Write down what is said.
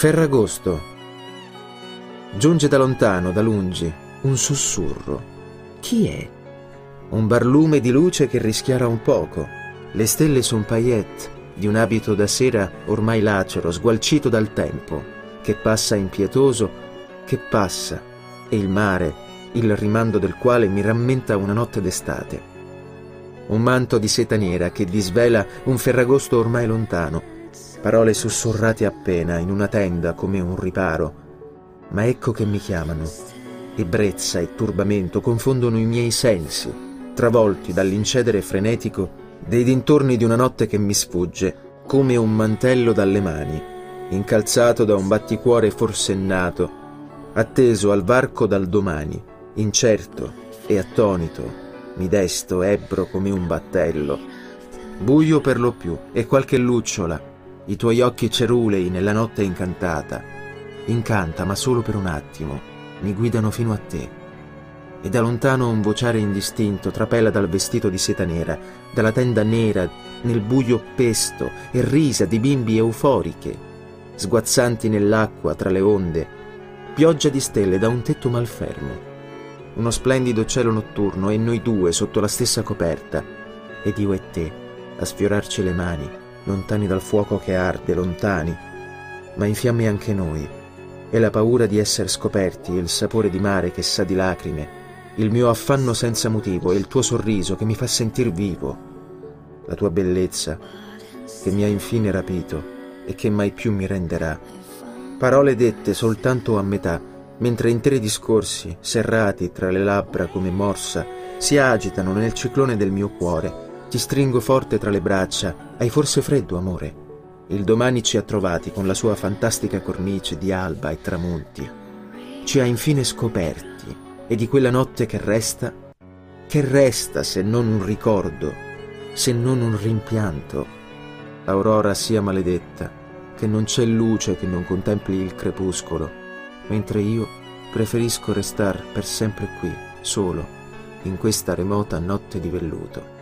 Ferragosto. Giunge da lontano, da lungi, un sussurro. Chi è? Un barlume di luce che rischiara un poco. Le stelle son paillette di un abito da sera ormai lacero, sgualcito dal tempo, che passa impietoso, che passa, e il mare, il rimando del quale mi rammenta una notte d'estate. Un manto di seta nera che disvela un ferragosto ormai lontano, parole sussurrate appena in una tenda come un riparo. Ma ecco che mi chiamano. Ebbrezza e turbamento confondono i miei sensi, travolti dall'incedere frenetico dei dintorni di una notte che mi sfugge, come un mantello dalle mani, incalzato da un batticuore forsennato, atteso al varco dal domani, incerto e attonito, mi desto ebbro come un battello. Buio per lo più e qualche lucciola i tuoi occhi cerulei nella notte incantata. Incanta, ma solo per un attimo, mi guidano fino a te. E da lontano un vociare indistinto trapela dal vestito di seta nera, dalla tenda nera, nel buio pesto e risa di bimbi euforiche, sguazzanti nell'acqua tra le onde, pioggia di stelle da un tetto malfermo. Uno splendido cielo notturno e noi due sotto la stessa coperta, ed io e te a sfiorarci le mani lontani dal fuoco che arde, lontani, ma in fiamme anche noi, e la paura di essere scoperti, il sapore di mare che sa di lacrime, il mio affanno senza motivo e il tuo sorriso che mi fa sentir vivo, la tua bellezza che mi ha infine rapito e che mai più mi renderà. Parole dette soltanto a metà, mentre interi discorsi, serrati tra le labbra come morsa, si agitano nel ciclone del mio cuore ti stringo forte tra le braccia. Hai forse freddo, amore? Il domani ci ha trovati con la sua fantastica cornice di alba e tramonti. Ci ha infine scoperti e di quella notte che resta, che resta se non un ricordo, se non un rimpianto? Aurora sia maledetta, che non c'è luce che non contempli il crepuscolo, mentre io preferisco restar per sempre qui, solo, in questa remota notte di velluto.